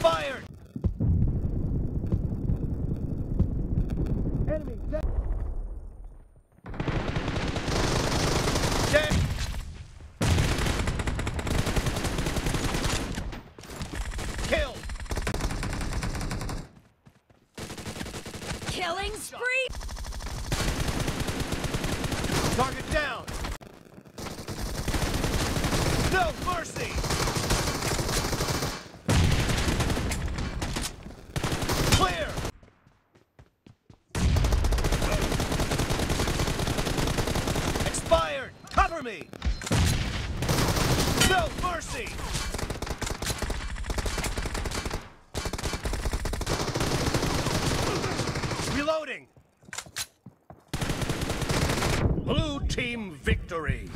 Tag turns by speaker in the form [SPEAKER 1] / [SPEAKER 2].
[SPEAKER 1] Expired!
[SPEAKER 2] Enemy dead.
[SPEAKER 1] Dead! Killed!
[SPEAKER 3] Killing spree!
[SPEAKER 1] Target down! No mercy! Cover me! No mercy! Reloading! Blue team victory!